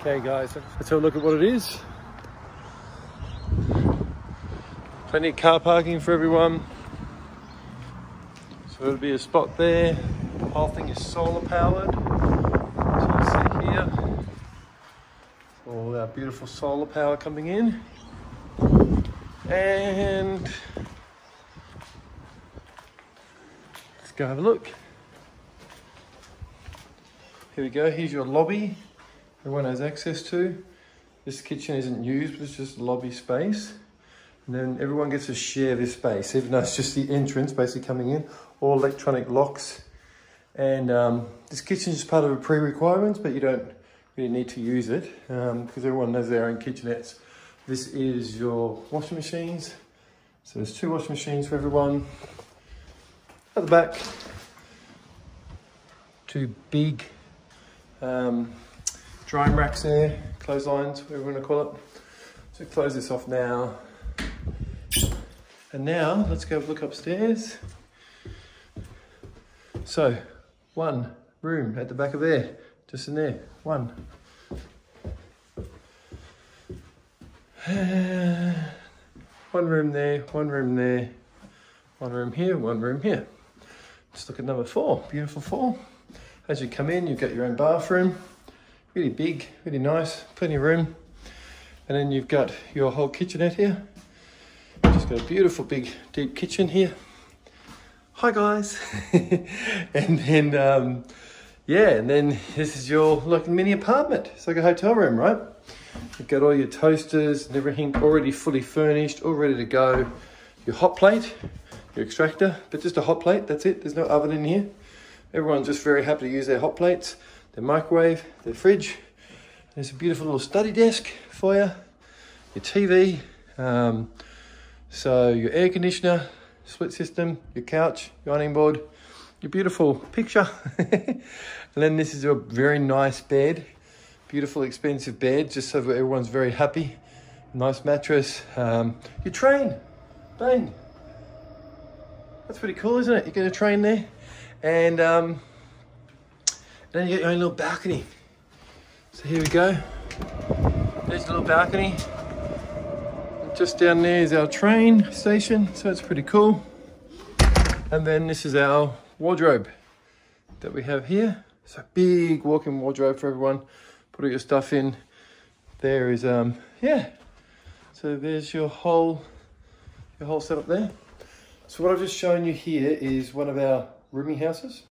Okay guys, let's have a look at what it is. Plenty of car parking for everyone. So there'll be a spot there. The whole thing is solar powered. So you see here, all our beautiful solar power coming in. And let's go have a look. Here we go, here's your lobby everyone has access to. This kitchen isn't used, but it's just lobby space. And then everyone gets to share this space, even though it's just the entrance basically coming in, all electronic locks. And um, this kitchen is part of a pre-requirements, but you don't really need to use it um, because everyone has their own kitchenettes. This is your washing machines. So there's two washing machines for everyone. At the back, two big um, drying racks there, clotheslines, whatever you want to call it. So close this off now. And now let's go look upstairs. So one room at the back of there, just in there, one. one room there, one room there, one room here, one room here. Let's look at number four, beautiful four. As you come in, you've got your own bathroom, really big, really nice, plenty of room. And then you've got your whole kitchenette here. Just got a beautiful big deep kitchen here. Hi guys. and then, um, yeah, and then this is your like mini apartment. It's like a hotel room, right? You've got all your toasters and everything already fully furnished, all ready to go. Your hot plate, your extractor, but just a hot plate, that's it. There's no oven in here. Everyone's just very happy to use their hot plates, their microwave, the fridge. There's a beautiful little study desk for you, your TV, um, so your air conditioner, split system, your couch, your ironing board, your beautiful picture. and then this is a very nice bed, beautiful expensive bed, just so everyone's very happy. Nice mattress, um, your train, bang. That's pretty cool, isn't it? You get a train there. And um, then you get your own little balcony. So here we go. There's a little balcony. Just down there is our train station, so it's pretty cool. And then this is our wardrobe that we have here. It's a big walk-in wardrobe for everyone. Put all your stuff in. There is, um, yeah. So there's your whole, your whole setup there. So what I've just shown you here is one of our rooming houses.